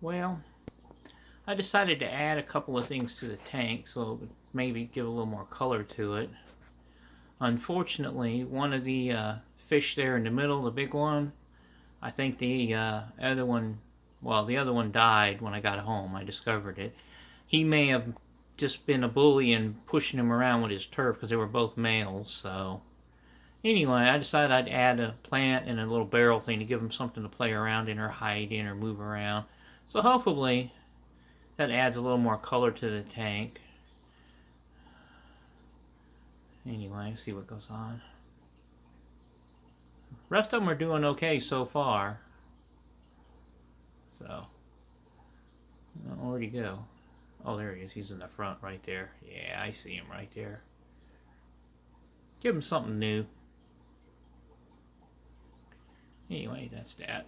Well, I decided to add a couple of things to the tank so maybe give a little more color to it. Unfortunately, one of the uh, fish there in the middle, the big one, I think the uh, other one, well, the other one died when I got home. I discovered it. He may have just been a bully and pushing him around with his turf because they were both males, so... Anyway, I decided I'd add a plant and a little barrel thing to give them something to play around in or hide in or move around. So hopefully that adds a little more color to the tank. Anyway, see what goes on. Rest of them are doing okay so far. So, where'd he go? Oh, there he is. He's in the front right there. Yeah, I see him right there. Give him something new. Anyway, that's that.